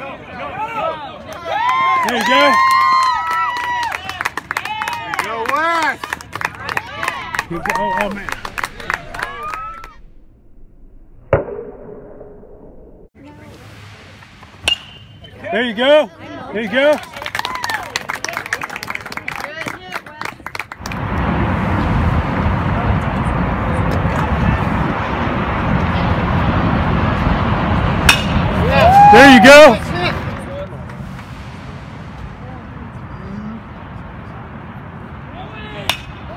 There you go. Go West! Good go- Oh, oh, man. There you go. There you go. There you go.